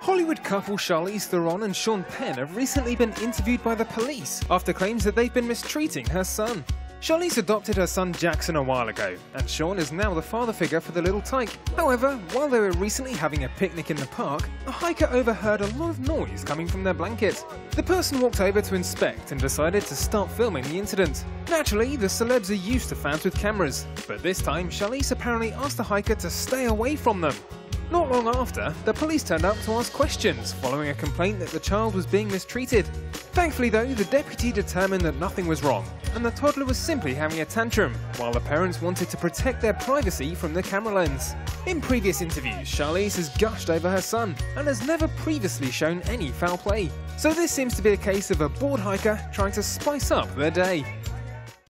Hollywood couple Charlize Theron and Sean Penn have recently been interviewed by the police after claims that they've been mistreating her son. Charlize adopted her son Jackson a while ago, and Sean is now the father figure for the little tyke. However, while they were recently having a picnic in the park, a hiker overheard a lot of noise coming from their blanket. The person walked over to inspect and decided to start filming the incident. Naturally, the celebs are used to fans with cameras, but this time Charlize apparently asked the hiker to stay away from them. Not long after, the police turned up to ask questions following a complaint that the child was being mistreated. Thankfully though, the deputy determined that nothing was wrong, and the toddler was simply having a tantrum, while the parents wanted to protect their privacy from the camera lens. In previous interviews, Charlize has gushed over her son, and has never previously shown any foul play. So this seems to be a case of a bored hiker trying to spice up their day.